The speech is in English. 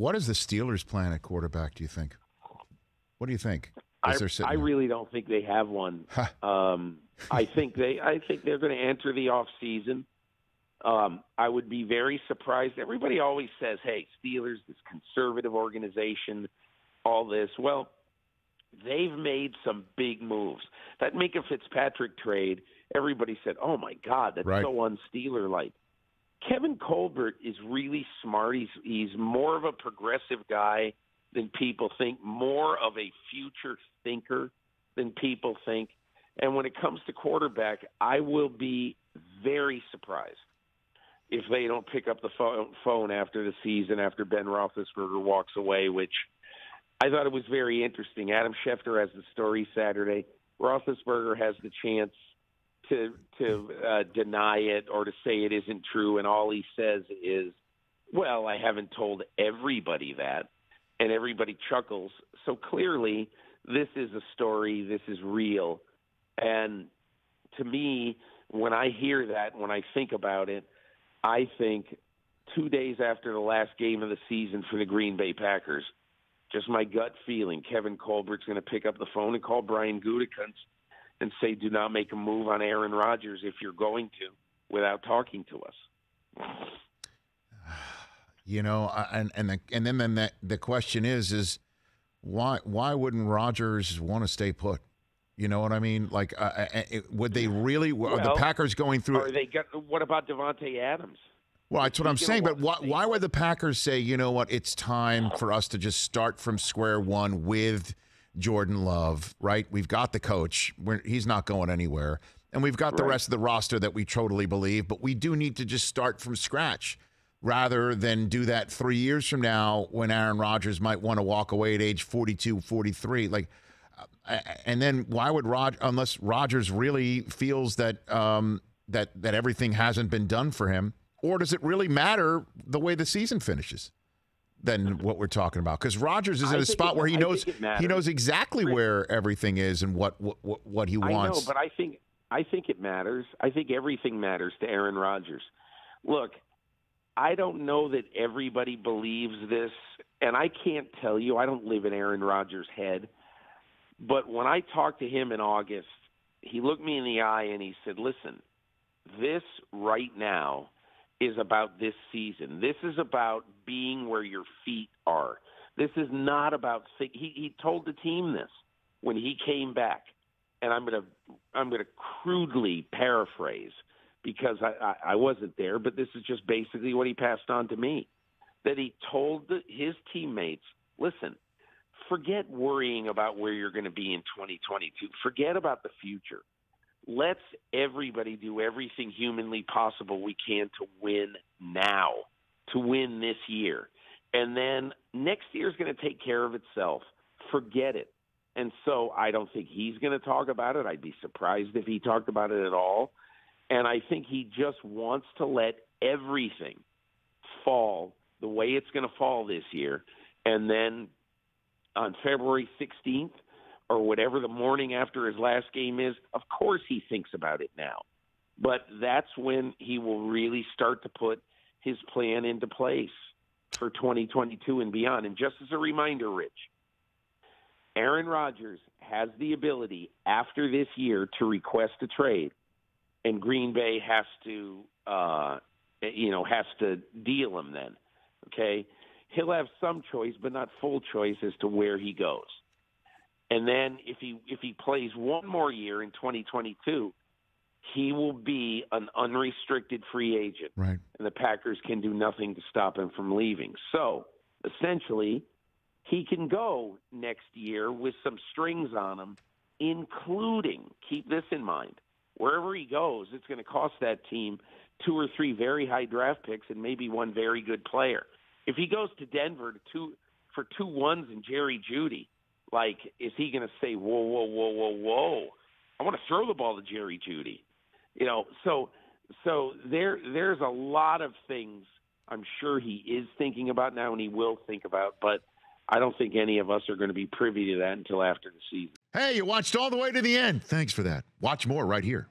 What is the Steelers' plan at quarterback? Do you think? What do you think? I, I really don't think they have one. um, I think they. I think they're going to enter the off season. Um, I would be very surprised. Everybody always says, "Hey, Steelers, this conservative organization, all this." Well, they've made some big moves. That Minkah Fitzpatrick trade, everybody said, "Oh my God, that's Right. so unsteeler like." Kevin Colbert is really smart. He's he's more of a progressive guy than people think, more of a future thinker than people think. And when it comes to quarterback, I will be very surprised if they don't pick up the phone, phone after the season after Ben Roethlisberger walks away, which I thought it was very interesting. Adam Schefter has the story Saturday. Roethlisberger has the chance to to uh, deny it or to say it isn't true, and all he says is, "Well, I haven't told everybody that," and everybody chuckles. So clearly, this is a story. This is real, and to me, when I hear that, when I think about it, I think two days after the last game of the season for the Green Bay Packers, just my gut feeling, Kevin Colbert's going to pick up the phone and call Brian Gutekunst and say, "Do not make a move on Aaron Rodgers if you're going to, without talking to us." You know, and and the, and then then the, the question is is why why wouldn't Rodgers want to stay put? You know what I mean? Like, uh, would they really? are the Packers going through? Or they got what about Davante Adams? Well, that's what I'm saying. But why, why would the Packers say, you know what, it's time for us to just start from square one with Jordan Love, right? We've got the coach. We're, he's not going anywhere. And we've got the rest of the roster that we totally believe, but we do need to just start from scratch rather than do that three years from now when Aaron Rodgers might want to walk away at age 42, 43. Like, uh, and then why would Rod unless Rodgers really feels that um, that that everything hasn't been done for him, or does it really matter the way the season finishes? Than what we're talking about, because Rodgers is in a spot it- where he I knows he knows exactly where everything is and what what what, what he wants. I know, but I think I think it matters. I think everything matters to Aaron Rodgers. Look, I don't know that everybody believes this, and I can't tell you. I don't live in Aaron Rodgers' head. But when I talked to him in August, he looked me in the eye and he said, "Listen, this right now is about this season. This is about being where your feet are. This is not about." He he told the team this when he came back, and I'm gonna I'm gonna crudely paraphrase because I, I I wasn't there, but this is just basically what he passed on to me. That he told the, his teammates, "Listen, forget worrying about where you're going to be in 2022. Forget about the future. Let's everybody do everything humanly possible we can to win now, to win this year. And then next year's going to take care of itself. Forget it. And so I don't think he's going to talk about it. I'd be surprised if he talked about it at all. And I think he just wants to let everything fall the way it's going to fall this year. And then on February 16th or whatever the morning after his last game is, of course he thinks about it now. But that's when he will really start to put his plan into place for 2022 and beyond. And just as a reminder, Rich, Aaron Rodgers has the ability after this year to request a trade, and Green Bay has to, uh, you know, has to deal him. Then, okay, he'll have some choice, but not full choice as to where he goes. And then if he if he plays one more year in 2022, he will be an unrestricted free agent right. and the Packers can do nothing to stop him from leaving. So essentially, he can go next year with some strings on him, including, keep this in mind, wherever he goes, it's going to cost that team two or three very high draft picks and maybe one very good player. If he goes to Denver to two, for two ones and Jerry Jeudy, like, is he going to say, whoa, whoa, whoa, whoa, whoa? I want to throw the ball to Jerry Jeudy. You know, so so there there's a lot of things I'm sure he is thinking about now and he will think about, but I don't think any of us are going to be privy to that until after the season. Hey, you watched all the way to the end. Thanks for that. Watch more right here.